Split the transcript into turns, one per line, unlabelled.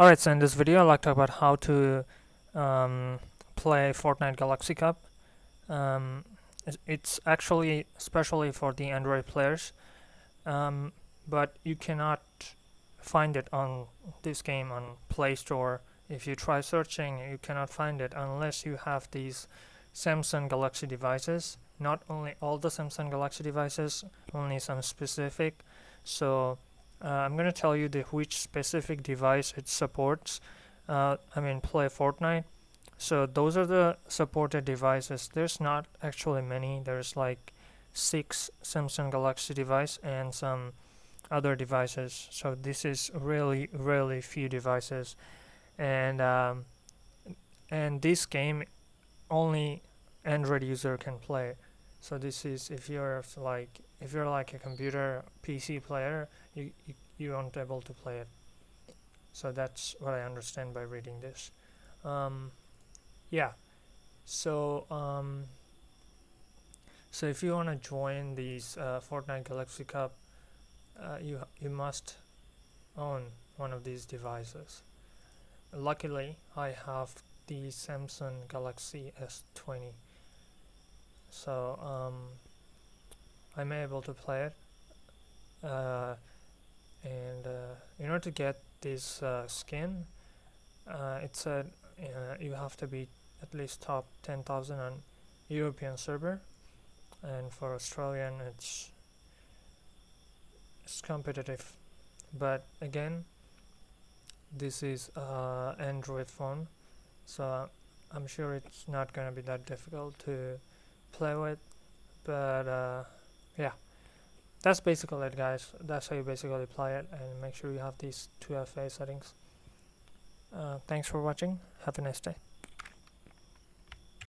Alright, so in this video I'd like to talk about how to um, play Fortnite Galaxy Cup. Um, it's actually especially for the Android players, um, but you cannot find it on this game on Play Store. If you try searching, you cannot find it unless you have these Samsung Galaxy devices. Not only all the Samsung Galaxy devices, only some specific. So uh, I'm to tell you the which specific device it supports uh, I mean play Fortnite. So those are the supported devices. There's not actually many. There's like six Samsung Galaxy device and some other devices. So this is really really few devices. And um, and this game only Android user can play so this is if you're like if you're like a computer PC player you, you, you aren't able to play it. So that's what I understand by reading this. Um, yeah. So um, so if you want to join these uh, Fortnite Galaxy Cup uh, you you must own one of these devices. Luckily I have the Samsung Galaxy S20 so um, I'm able to play it uh, and uh, in order to get this uh, skin uh, it's a uh, you have to be at least top 10,000 on European server and for Australian it's it's competitive. But again this is uh, Android phone so I'm sure it's not gonna be that difficult to play with but uh, yeah. That's basically it guys. That's how you basically apply it and make sure you have these 2FA settings. Uh, thanks for watching. Have a nice day